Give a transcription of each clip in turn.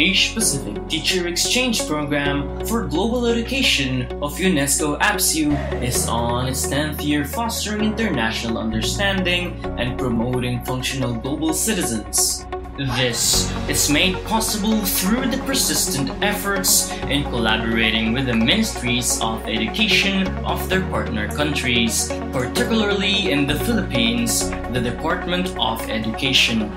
Asia Pacific Teacher Exchange Program for Global Education of UNESCO APCEIU is on its 10th year fostering international understanding and promoting functional global citizens. This is made possible through the persistent efforts in collaborating with the ministries of education of their partner countries, particularly in the Philippines, the Department of Education.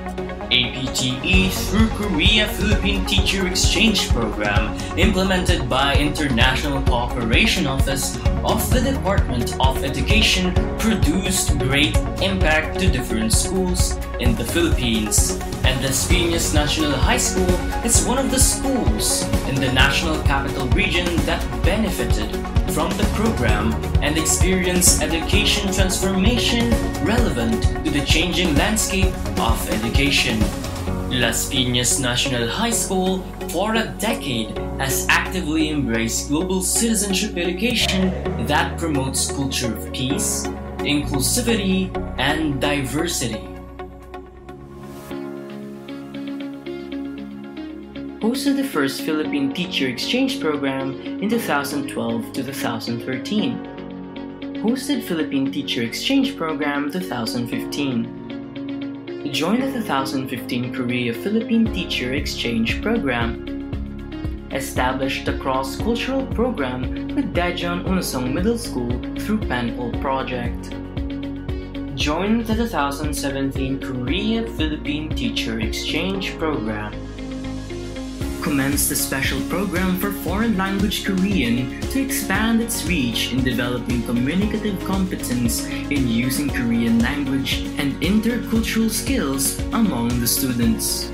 APTE through Korea Philippine Teacher Exchange Program implemented by International Cooperation Office of the Department of Education produced great impact to different schools in the Philippines. Piñas National High School is one of the schools in the National Capital Region that benefited from the program and experienced education transformation relevant to the changing landscape of education. Las Piñas National High School for a decade has actively embraced global citizenship education that promotes culture of peace, inclusivity, and diversity. Hosted the first Philippine Teacher Exchange Program in 2012 to 2013. Hosted Philippine Teacher Exchange Program 2015. Joined the 2015 Korea Philippine Teacher Exchange Program. Established a cross-cultural program with Daejeon Unsung Middle School through Penpal Project. Joined the 2017 Korea Philippine Teacher Exchange Program commenced a special program for foreign language Korean to expand its reach in developing communicative competence in using Korean language and intercultural skills among the students.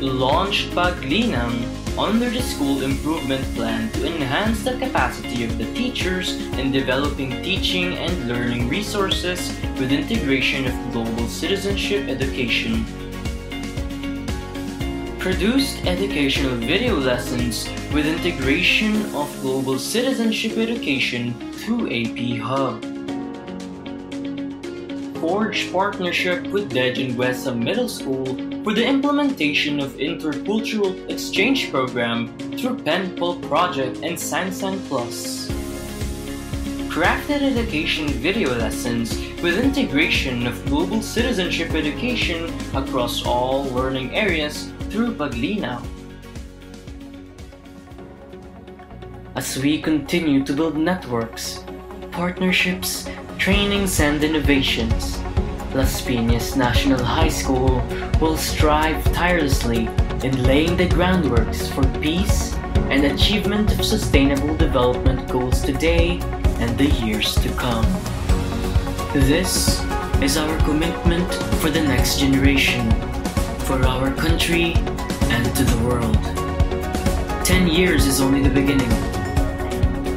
Launched Paglinang under the school improvement plan to enhance the capacity of the teachers in developing teaching and learning resources with integration of global citizenship education produced educational video lessons with integration of global citizenship education through AP Hub. Forged partnership with Daejeon Guesa Middle School for the implementation of intercultural exchange program through Penpal Project and Sansan Plus. Crafted education video lessons with integration of global citizenship education across all learning areas through Paglinang. As we continue to build networks, partnerships, trainings, and innovations, Las Piñas National High School will strive tirelessly in laying the groundworks for peace and achievement of sustainable development goals today and the years to come. This is our commitment for the next generation for our country and to the world. Ten years is only the beginning.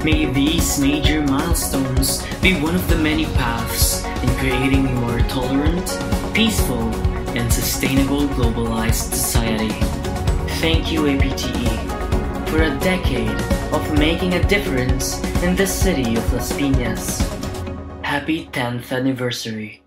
May these major milestones be one of the many paths in creating a more tolerant, peaceful, and sustainable globalized society. Thank you, APTE, for a decade of making a difference in the city of Las Piñas. Happy 10th anniversary.